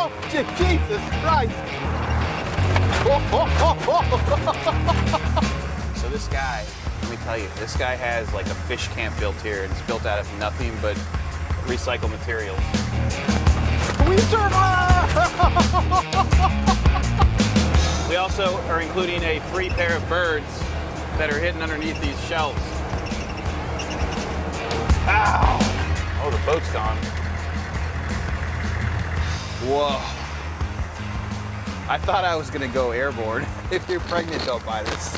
Oh, Jesus Christ! So this guy, let me tell you, this guy has like a fish camp built here, and it's built out of nothing but recycled materials. We survived! We also are including a free pair of birds that are hidden underneath these shelves. Ow! Oh, the boat's gone. Whoa. I thought I was gonna go airborne. if you're pregnant, don't buy this.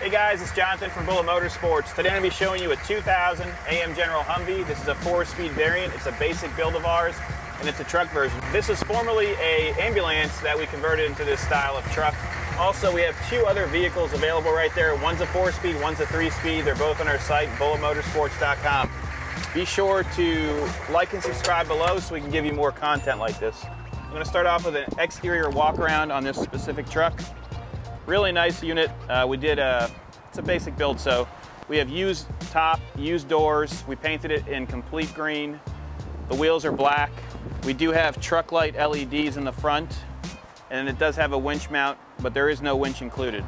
Hey guys, it's Jonathan from Bullet Motorsports. Today I'm gonna be showing you a 2000 AM General Humvee. This is a four-speed variant. It's a basic build of ours, and it's a truck version. This is formerly a ambulance that we converted into this style of truck. Also, we have two other vehicles available right there. One's a four-speed, one's a three-speed. They're both on our site, bulletmotorsports.com. Be sure to like and subscribe below so we can give you more content like this. I'm gonna start off with an exterior walk around on this specific truck. Really nice unit. Uh, we did a, it's a basic build, so we have used top, used doors. We painted it in complete green. The wheels are black. We do have truck light LEDs in the front, and it does have a winch mount, but there is no winch included.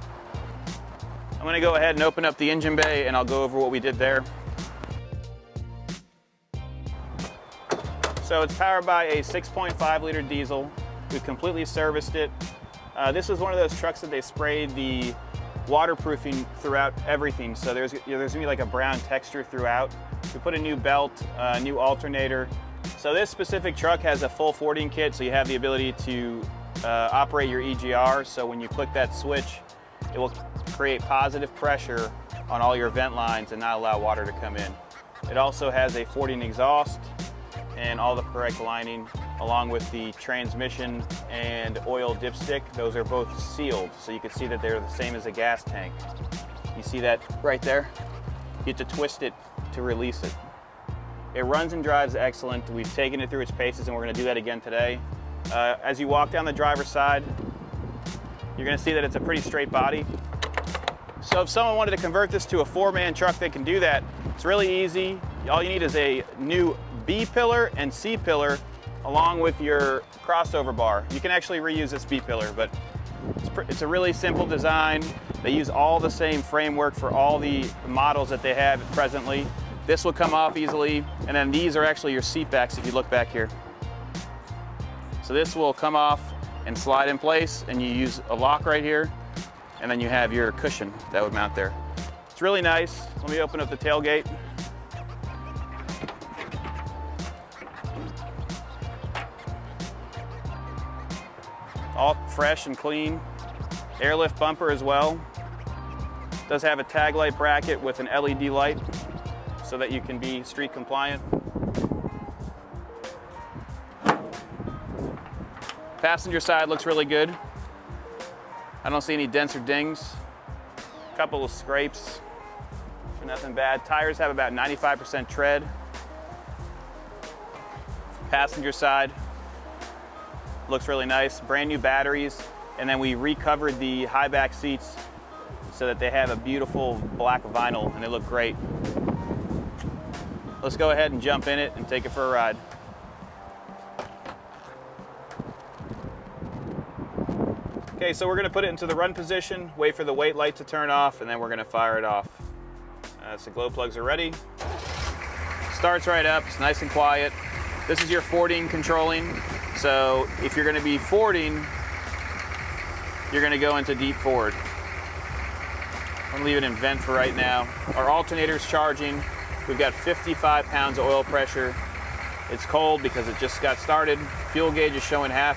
I'm gonna go ahead and open up the engine bay and I'll go over what we did there. So it's powered by a 6.5 liter diesel. We've completely serviced it. Uh, this is one of those trucks that they sprayed the waterproofing throughout everything. So there's, you know, there's gonna be like a brown texture throughout. We put a new belt, a uh, new alternator. So this specific truck has a full fording kit, so you have the ability to uh, operate your EGR. So when you click that switch, it will create positive pressure on all your vent lines and not allow water to come in. It also has a fording exhaust and all the correct lining along with the transmission and oil dipstick. Those are both sealed, so you can see that they're the same as a gas tank. You see that right there? You have to twist it to release it. It runs and drives excellent. We've taken it through its paces and we're gonna do that again today. Uh, as you walk down the driver's side, you're gonna see that it's a pretty straight body. So if someone wanted to convert this to a four-man truck, they can do that. It's really easy. All you need is a new B pillar and C pillar along with your crossover bar. You can actually reuse this B pillar, but it's, it's, a really simple design. They use all the same framework for all the models that they have presently. This will come off easily, and then these are actually your seat backs if you look back here. So this will come off and slide in place, and you use a lock right here, and then you have your cushion that would mount there. It's really nice. Let me open up the tailgate. All fresh and clean. Airlift bumper as well. Does have a tag light bracket with an LED light so that you can be street compliant. Passenger side looks really good. I don't see any dents or dings. A couple of scrapes, nothing bad. Tires have about 95% tread. Passenger side, looks really nice. Brand new batteries, and then we recovered the high back seats so that they have a beautiful black vinyl and they look great. Let's go ahead and jump in it and take it for a ride. Okay, so we're gonna put it into the run position, wait for the wait light to turn off, and then we're gonna fire it off. Uh, so glow plugs are ready. Starts right up, it's nice and quiet. This is your fording controlling. So if you're gonna be fording, you're gonna go into deep ford. I'm gonna leave it in vent for right now. Our alternator's charging. We've got 55 pounds of oil pressure. It's cold because it just got started. Fuel gauge is showing half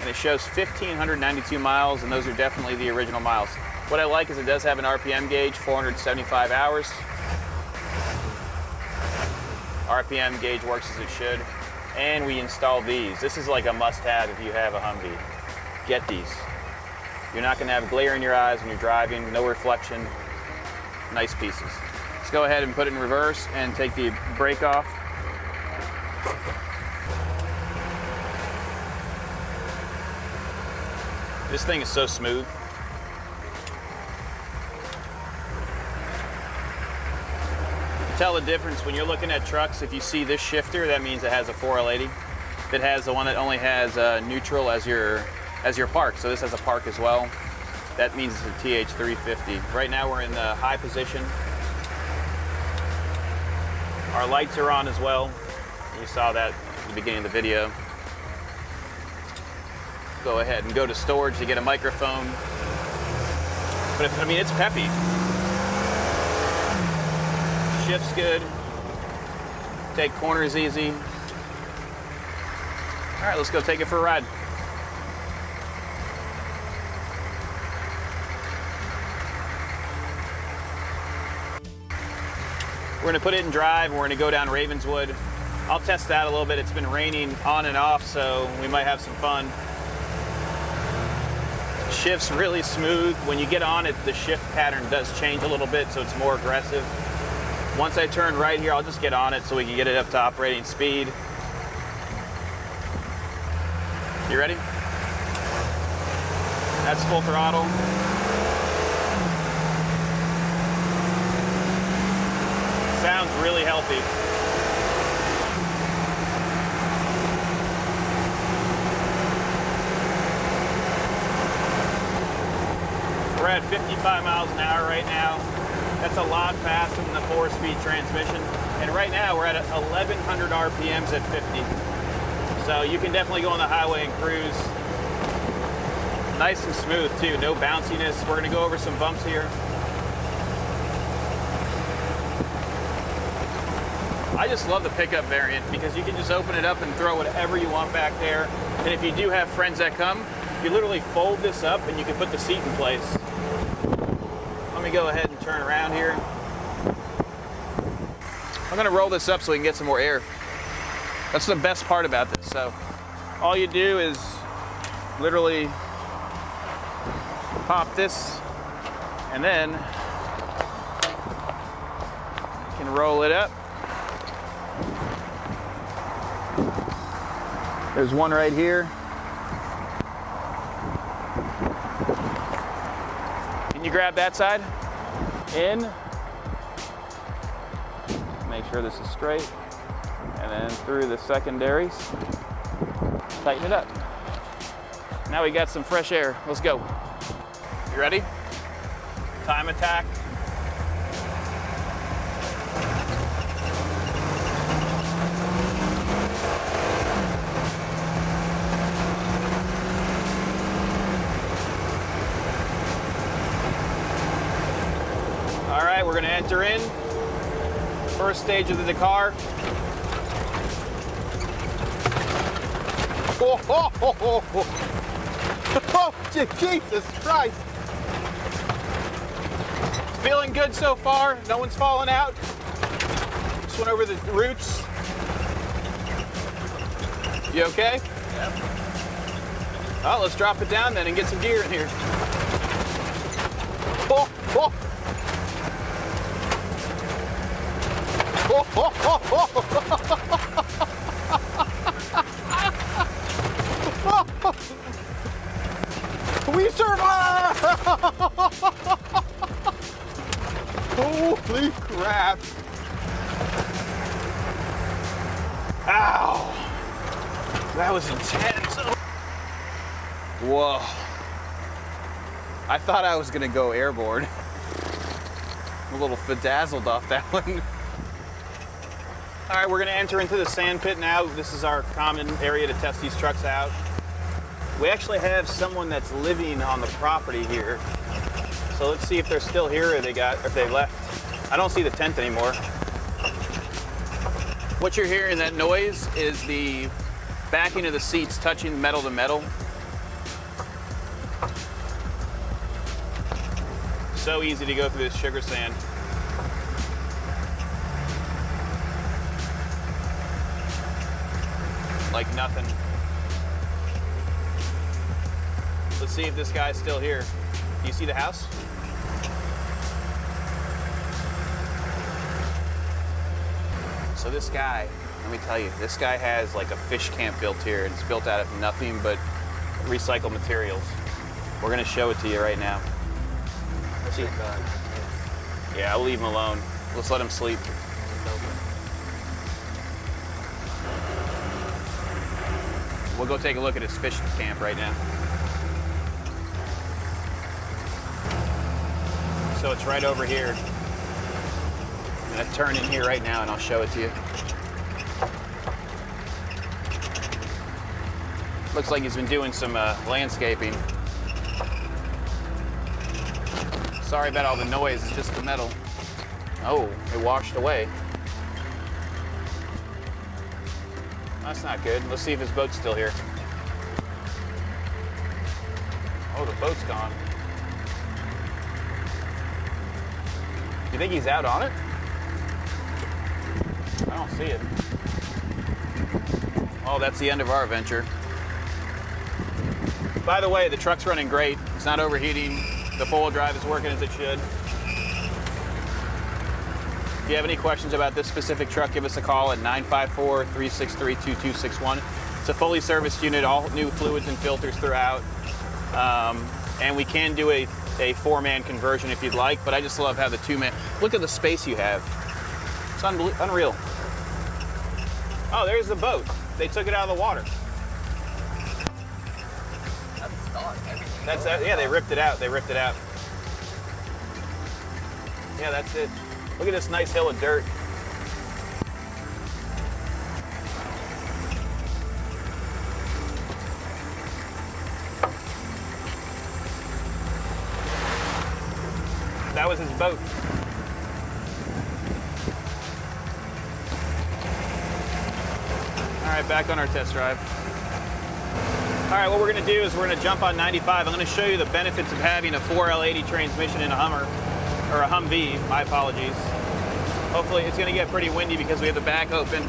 and it shows 1,592 miles and those are definitely the original miles. What I like is it does have an RPM gauge, 475 hours. RPM gauge works as it should and we install these. This is like a must-have if you have a Humvee. Get these. You're not gonna have glare in your eyes when you're driving, no reflection, nice pieces. Let's go ahead and put it in reverse and take the brake off. This thing is so smooth. Tell the difference when you're looking at trucks. If you see this shifter, that means it has a 4L80. that has the one that only has uh, neutral as your as your park. So this has a park as well. That means it's a TH350. Right now we're in the high position. Our lights are on as well. You saw that at the beginning of the video. Go ahead and go to storage to get a microphone. But if, I mean, it's peppy. Shift's good. Take corners easy. All right, let's go take it for a ride. We're gonna put it in drive. We're gonna go down Ravenswood. I'll test that a little bit. It's been raining on and off, so we might have some fun. Shift's really smooth. When you get on it, the shift pattern does change a little bit, so it's more aggressive. Once I turn right here, I'll just get on it so we can get it up to operating speed. You ready? That's full throttle. Sounds really healthy. We're at 55 miles an hour right now. That's a lot faster than the four-speed transmission. And right now we're at 1100 RPMs at 50. So you can definitely go on the highway and cruise. Nice and smooth too, no bounciness. We're gonna go over some bumps here. I just love the pickup variant because you can just open it up and throw whatever you want back there. And if you do have friends that come, you literally fold this up and you can put the seat in place. Let me go ahead turn around here. I'm gonna roll this up so we can get some more air. That's the best part about this. So all you do is literally pop this and then you can roll it up. There's one right here. Can you grab that side? In. Make sure this is straight. And then through the secondaries. Tighten it up. Now we got some fresh air. Let's go. You ready? Time attack. All right, we're gonna enter in. First stage of the Dakar. Oh, oh, oh, oh, oh. Jesus Christ. Feeling good so far. No one's falling out. Just went over the roots. You okay? Yep. Oh, let's drop it down then and get some gear in here. Oh, oh. Oh, oh, oh, oh. We survived! Holy crap! Ow! That was intense. Whoa. I thought I was gonna go airborne. I'm a little bedazzled off that one. All right, we're gonna enter into the sand pit now. This is our common area to test these trucks out. We actually have someone that's living on the property here. So let's see if they're still here or they got or if they left. I don't see the tent anymore. What you're hearing that noise is the backing of the seats touching metal to metal. So easy to go through this sugar sand. Like nothing. Let's see if this guy's still here. Do you see the house? So this guy, let me tell you, this guy has like a fish camp built here. It's built out of nothing but recycled materials. We're gonna show it to you right now. See? Yeah, I'll leave him alone. Let's let him sleep. We'll go take a look at his fish camp right now. So it's right over here. I'm gonna turn in here right now and I'll show it to you. Looks like he's been doing some uh, landscaping. Sorry about all the noise, it's just the metal. Oh, it washed away. That's not good. Let's see if his boat's still here. Oh, the boat's gone. You think he's out on it? I don't see it. Oh, that's the end of our adventure. By the way, the truck's running great. It's not overheating. The four-wheel drive is working as it should. If you have any questions about this specific truck, give us a call at 954-363-2261. It's a fully serviced unit, all new fluids and filters throughout. Um, and we can do a, a four-man conversion if you'd like, but I just love how the two-man, look at the space you have. It's unreal. Oh, there's the boat. They took it out of the water. That's that. Yeah, they ripped it out. They ripped it out. Yeah, that's it. Look at this nice hill of dirt. That was his boat. All right, back on our test drive. All right, what we're gonna do is we're gonna jump on 95. I'm gonna show you the benefits of having a 4L80 transmission in a Hummer, or a Humvee, my apologies. Hopefully it's gonna get pretty windy because we have the back open.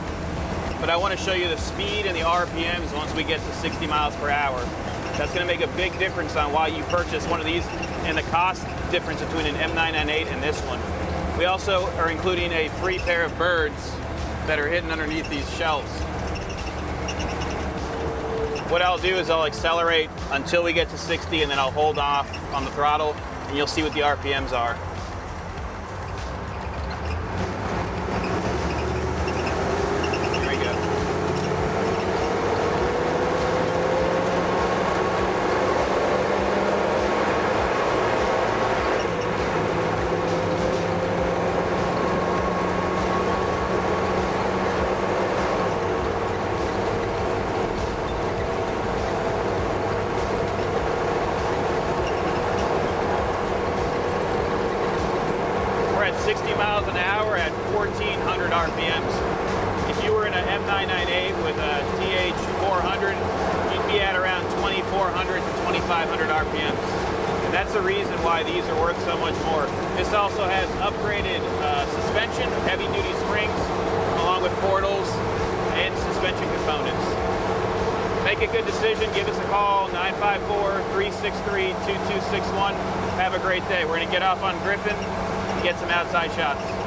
But I wanna show you the speed and the RPMs once we get to 60 miles per hour. That's gonna make a big difference on why you purchase one of these and the cost difference between an M998 and this one. We also are including a free pair of birds that are hidden underneath these shelves. What I'll do is I'll accelerate until we get to 60 and then I'll hold off on the throttle and you'll see what the RPMs are. Here we go. We're at 60 miles an hour at 1,400 RPMs. If you were in an M998 with a TH400, you'd be at around 2,400 to 2,500 RPMs. And that's the reason why these are worth so much more. This also has upgraded uh, suspension, heavy-duty springs, along with portals and suspension components. Make a good decision. Give us a call, 954-363-2261. Have a great day. We're going to get off on Griffin and get some outside shots.